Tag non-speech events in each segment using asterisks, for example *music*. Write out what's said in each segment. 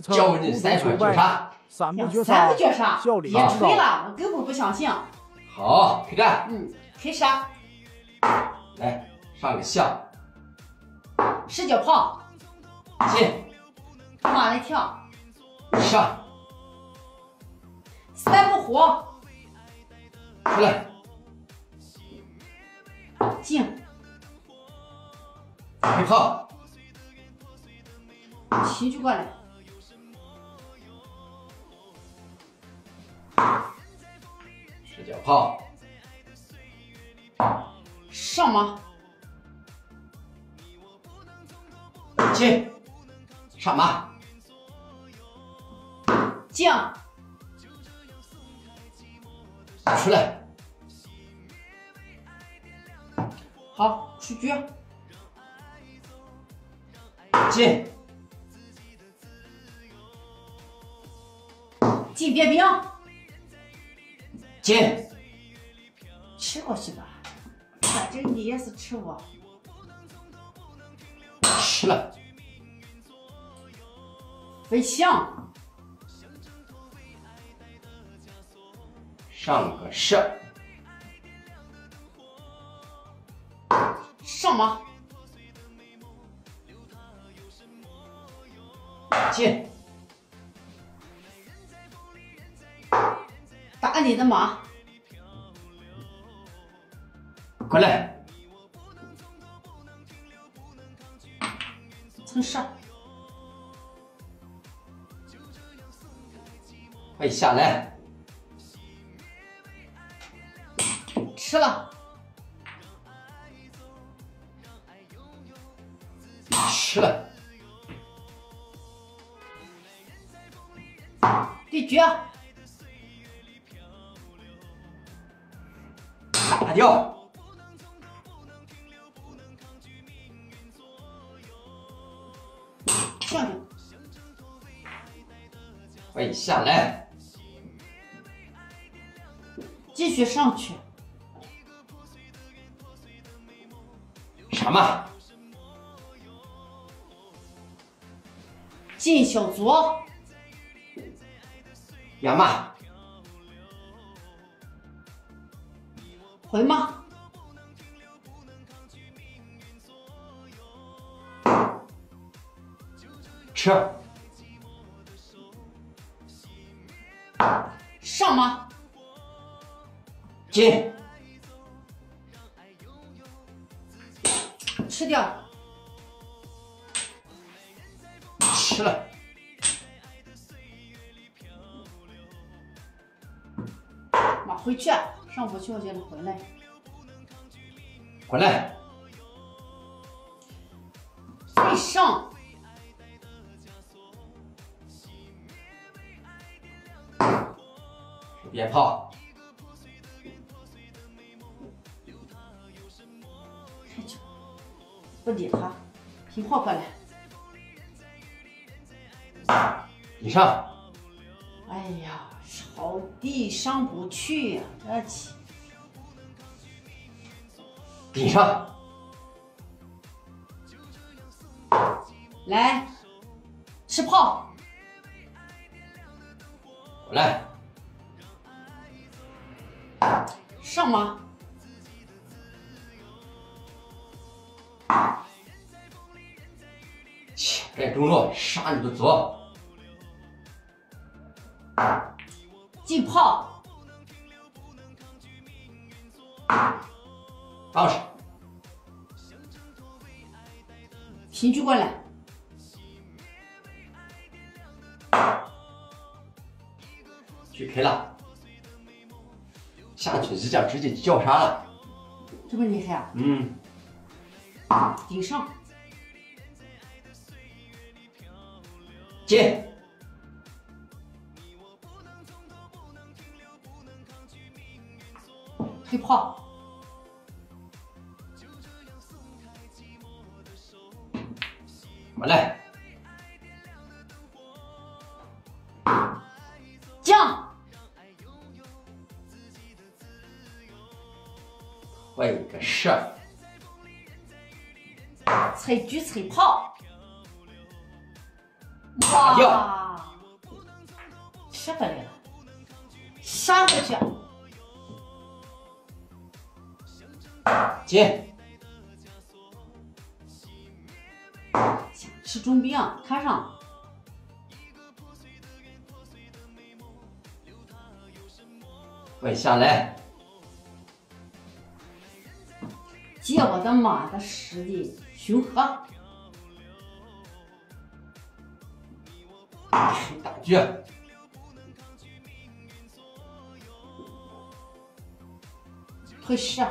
教你三拳绝杀。三个绝杀，别吹了，我根本不相信。好，开干。嗯，开杀。来，上个象。十脚炮。进。马来跳。上。三不虎。出来。进。开炮。骑就过来。十脚炮。上吗。进。上马。将。出来。好，出局。进。进别兵。进。吃过去吧，反正你也是吃我。吃了。飞象。上个射。上马。进。打你的马。过来。蹭上。快下来。吃了。吃了。对决。打掉。上去。快下来。继续上去。什么？进小卒。亚马。回吗？吃。上吗？进。吃掉。吃了。马回去，上不去我觉得回来。回来。飞上。鞭炮。开球。不理他，平炮过来。你上。哎呀，好地上不去呀，这棋。顶上。来，吃炮。我来。上马。抢占中路，杀你的卒。进炮。放上。平车过来。去开了。下去一将直接叫杀了。这么厉害啊？嗯。顶上。进。推炮。过来。将。会个射。踩车踩炮。哇！杀掉，哇，吃回来了，下回去，进，想吃重兵，看上，快下来，借我的马的实力雄和，打局，会试，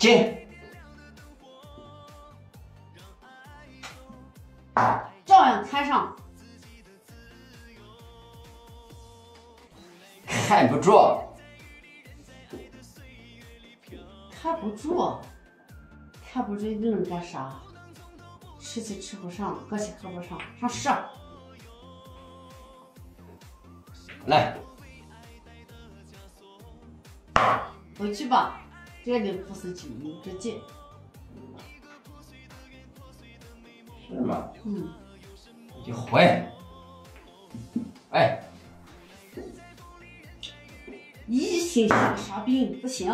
进，照样看上，看不住，看不住，看不住你能干啥？吃起吃不上，喝起喝不上，上市，来，回去吧，这里不是九阴之计。是吗？嗯，你就回，哎，一心想杀兵不行，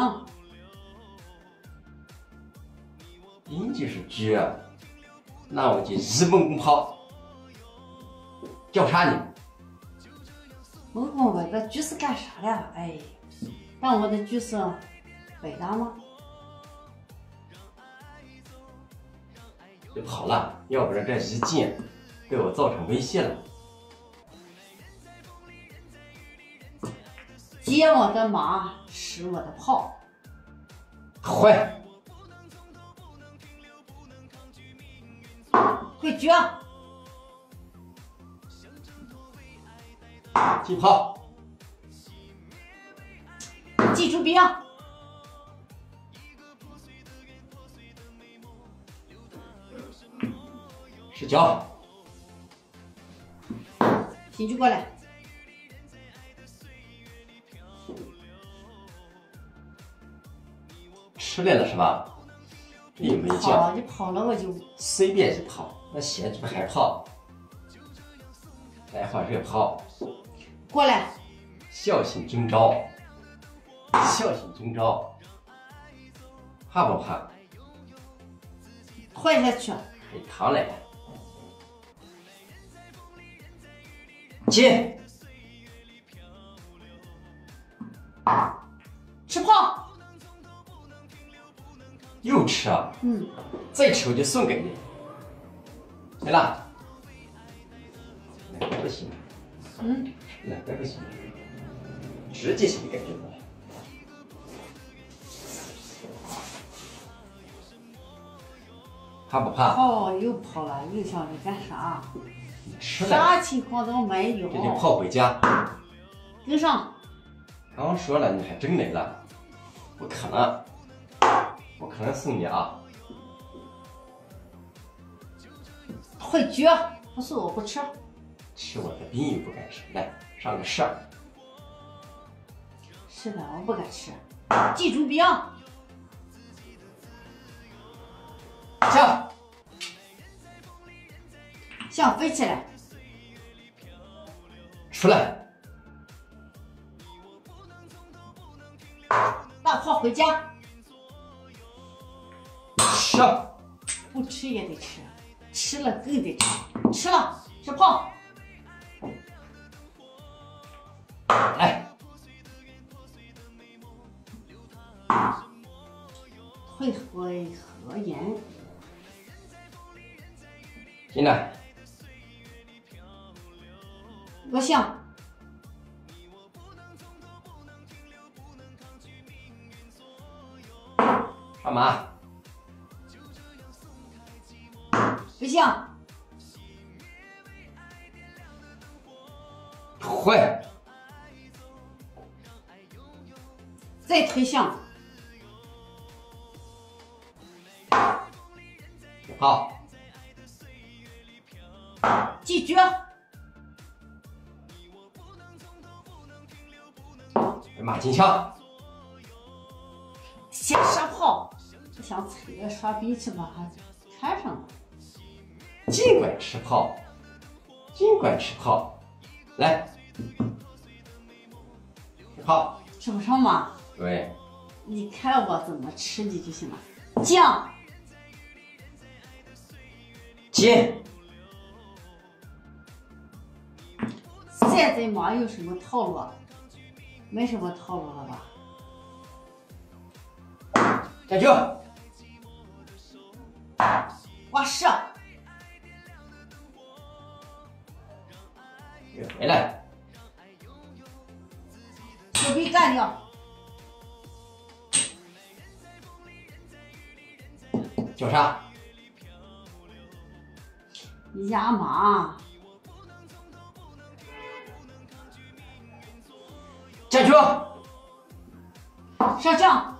你就是局，那我就一蹦蹦跑，叫啥呢？我问我的局是干啥的？哎，但我的局是伟大吗？就跑了，要不然这一箭对我造成威胁了。接我的马，使我的炮，回，回局，进炮，记住兵，失脚，平局过来，吃来了是吧？你没跑叫，你跑了我就随便一跑，那鞋就不害跑。待会儿热跑，过来，小心中招，小心中招，怕不怕？退下去，给扛来。了，进，吃炮，又吃啊！嗯，再吃我就送给你。来了，来不行，嗯，来不行，直接先给我。怕不怕？哦又跑了，又想着干啥？吃了，啥情况都没有。这，就跑回家。跟上，刚说了，你还真来。了，不可能，不可能送你啊！回局，不是我不吃，吃我的兵又不敢吃，来上个市儿，是的，我不敢吃，记住兵，下想飞起来，出来，大炮回家，吃，不吃也得吃，吃了更得吃，吃了吃胖，来，退回合言，进来，我想干嘛，不想回，再推向，好，记住，马金枪，先杀炮，不想踩着刷兵去把他看上了，尽管吃炮，尽管吃炮，来，吃炮，吃不上吗？对，你看我怎么吃你就行了。酱，进，现在忙有什么套路？没什么套路了吧？下去，我射，又回来，就被干掉。叫啥？你家马，下去，上酱，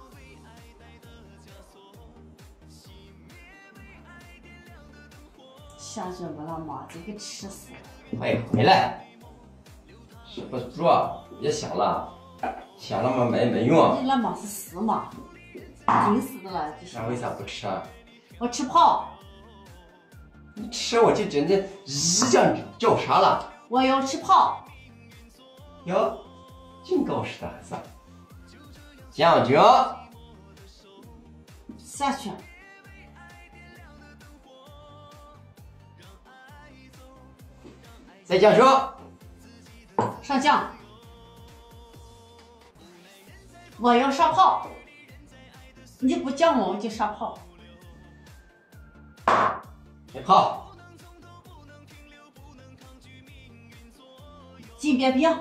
下什么了嘛，就给吃死了。快回来，吃不住，别想了，想了嘛没没用。你那马是死嘛？真死的了，就是那为啥不吃啊？我吃炮，你吃我就真的一叫你叫啥了？我要吃炮，哟，净搞事的还是？将军，下去，再将军，上将，我要上炮，你不叫我我就上炮，别跑，金边兵，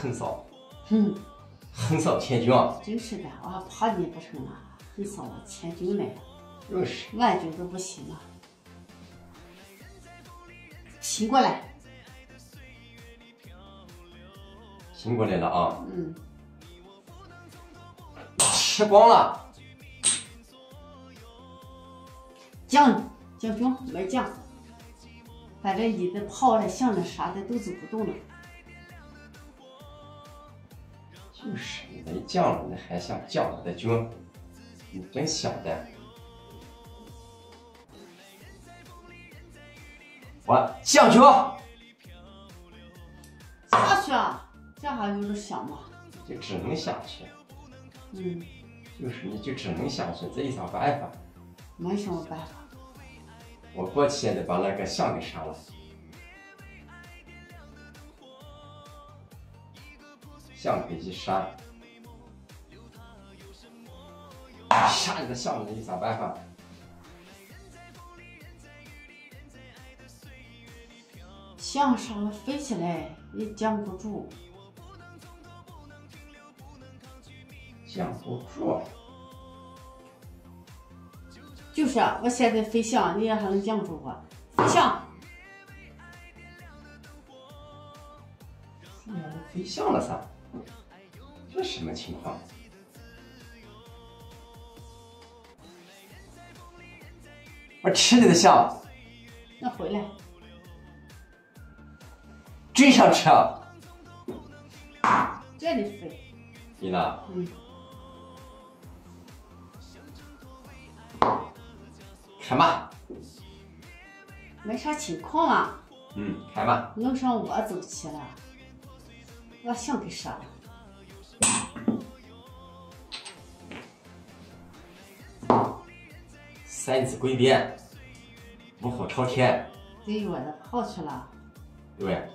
横扫，哼，横扫千军啊，真是的，我还怕你不成了，很扫我千军来了，就是。万军都不行了，醒过来，醒过来了啊！嗯，吃光了，将将军没将，反正你的炮了、象了啥的都走不动了。就是你没将了，你还想将我的军？你真想的！我将军，下去啊，这还有点想嘛？就只能下去，嗯，就是你就只能下去，这有啥办法？没什么办法。我过去也得把那个象给杀了。象给一杀，杀你的象，你有啥办法？象稍微飞起来也降不住，降不住，就是啊，我现在飞翔，你也还能降住我？飞象，你还飞象了噻？这什么情况？我吃你的象，那回来，真想吃啊！这里飞，你呢？嗯，开骂，没啥情况啊，嗯，开骂，弄上我走起了，把象给杀了。三子归边，五虎朝天，对我的炮去了，对？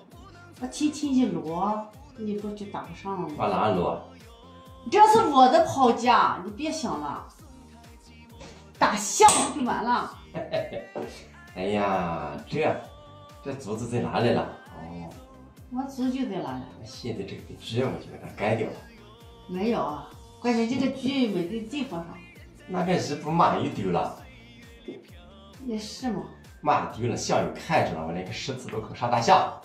我轻轻一落，你不就打不上了吗？往哪落？这是我的炮架，你别想了，打象就完了。*laughs* 哎呀，这这竹子在哪里了？哦，我竹就在哪里，现在这个局我就给它改掉了。没有啊，关键这个局没在地方上，那个衣服马又丢了，也是嘛。马丢了，象又看着了，我连个十字路口杀大象，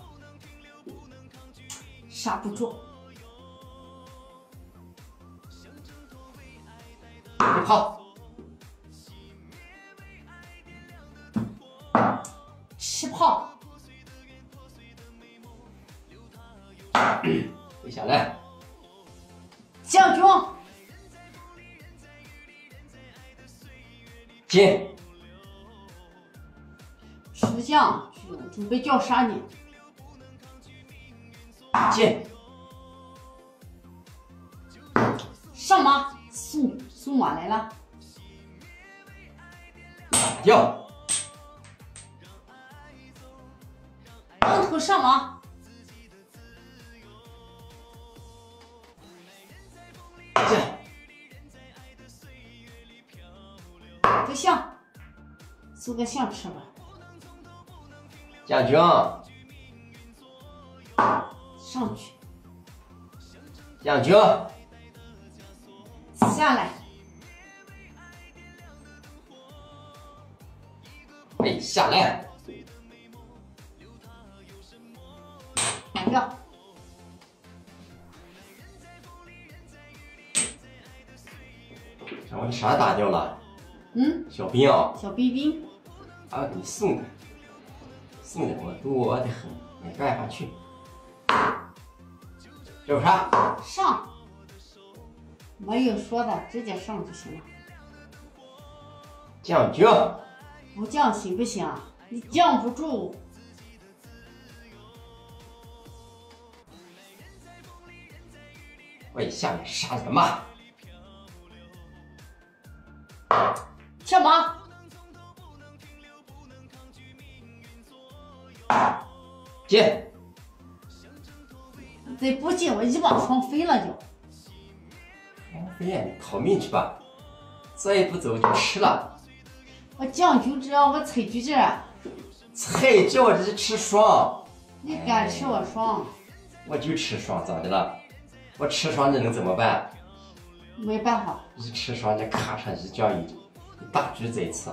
刹不住，你跑，吃炮，跪下来，进，石匠准备叫杀你？进，上马，送送马来了。打掉，龙头上马，进，送个象吃吧。将军，上去，将军，下来，哎，下来，买掉。让我啥打掉了？嗯，小兵。啊，小兵兵，啊，你送的，送的我多的很，没办法去。这有啥？上，没有说的，直接上就行了。将军，不降行不行？你降不住，我下面杀你个妈！跳马，进，再不进我一把双飞了就。王飞呀，你逃命去吧！再不走就吃了。我将就这，我菜就这，菜叫我这是吃爽，你敢吃我爽？我就吃爽，咋的了？我吃爽你能怎么办？没办法，一吃爽，你咔嚓一酱一一大局在此。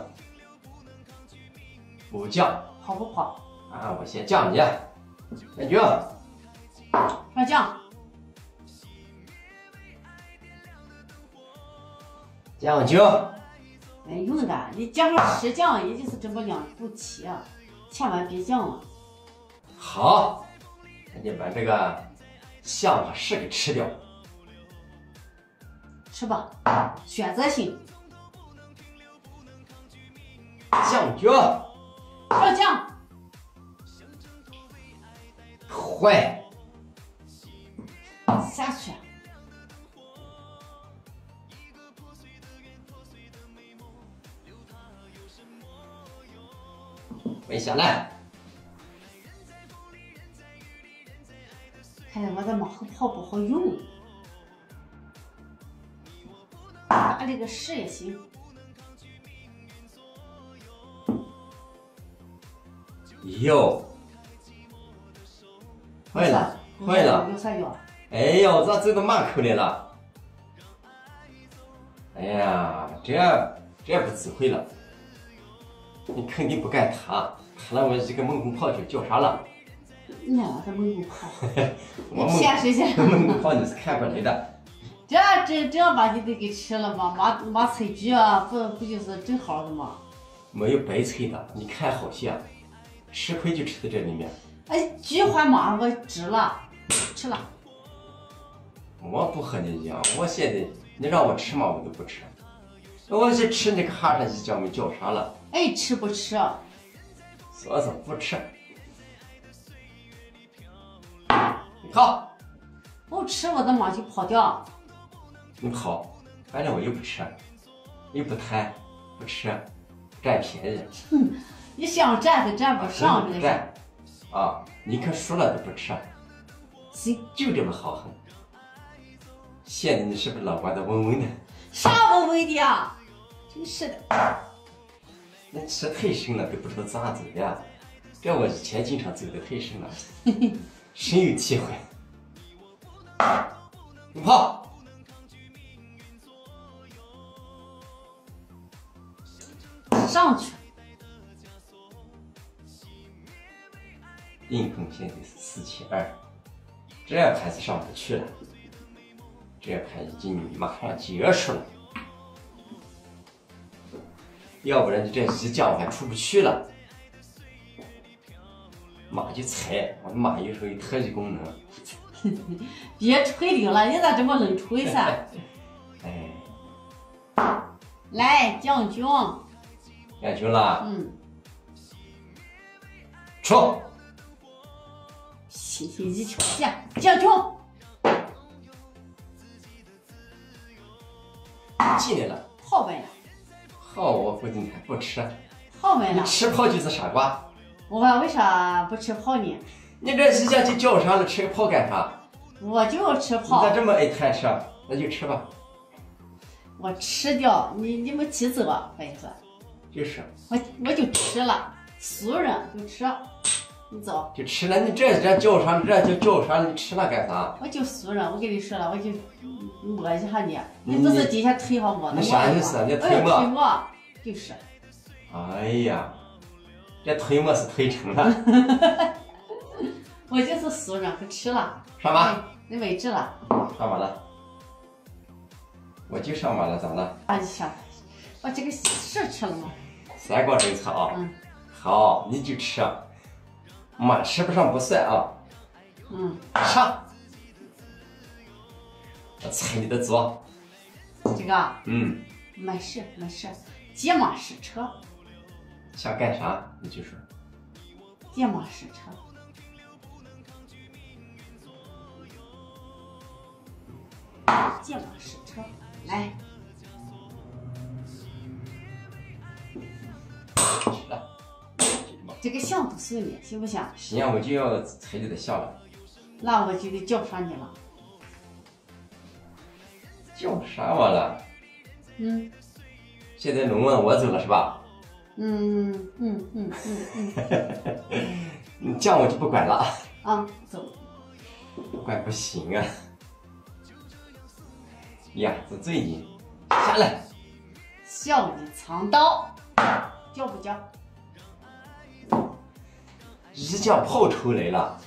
不将好不跑？啊，我先将你，将军，上将，将军，没用的，你加上十将，也就是这么两步棋，啊千万别降了。好，赶紧把这个象和士给吃掉。吃吧，选择性。将军，上将，坏，下去，没下来，看来我的马后炮不好用，打这个士也行。哟，坏了，坏了。有啥用？哎呀，我咋走到马口来了？哎呀，这这不智慧了！你肯定不敢踏，踏了我一个蒙古炮就叫啥了？那我的蒙古炮，*laughs* 我你骗谁去？猛猛攻炮你是看不来的。这这这把你得给吃了吗？马马菜局啊，不不就是正好的吗？没有白菜的，你看好些，吃亏就吃在这里面。哎，菊花马我值了，吃了。我不和你一样，我现在你让我吃嘛，我都不吃。我去吃你个哈上一叫没叫啥了，爱吃不吃？说是不吃。你跑，不吃我的马就跑掉。你跑，反正我又不吃，又不贪，不吃，占便宜。哼你想占都占不上，这个是。占啊！你可输了都不吃，行，就这么豪横。现在你是不是脑瓜子嗡嗡的？啥嗡嗡的呀？真是的。*laughs* 那吃太深了都不知道咋走呀。这我以前经常走的太深了，*laughs* 深有体会。你跑，上去，硬碰现在是四千二，这盘是上不去了，这盘已经马上结束了。要不然你这一将我还出不去了。马就踩，我的马有时候有特异功能。*laughs* 别吹牛了，你咋这么能吹噻？*laughs* 哎，来，将军，将军了，嗯，出，心心一球，下下球，进来了。泡呗呀，好，我估计你还不吃，泡呗了。吃泡就是傻瓜。我为啥不吃泡呢？你这一家就叫上了，吃个泡干啥？我就要吃泡你咋，这么爱贪吃？那就吃吧。我吃掉，你你们急走啊，我跟你说，就是，我我就吃了，俗人就吃，你走，就吃了。你这这叫啥，这就叫啥，你吃那干啥？我就俗人，我跟你说了，我就摸一下你，你你不是底下推好摸的，你啥意思啊你推摸就是，哎呀，这推磨是推成了，*laughs* 我就是俗人，不吃了，上马，你没治了，上马了。我就上马了，咋了？啊，你想，我这个是吃了吗？三光政策啊。嗯好，你就吃，马吃不上不算啊。嗯，上，我踩你的左。这个。啊嗯，没事没事，解码试车，想干啥？你就说。解码试车，解码试车，来，这个项都送你，行不行？行，我就要踩你的象了。那我就得叫上你了。叫啥我了？嗯现在龙问我走了是吧？嗯嗯嗯嗯嗯 *laughs* 你这样我就不管了，啊，走，不管不行啊。呀，这醉你，下来。笑里藏刀，叫不叫？一将炮出来了，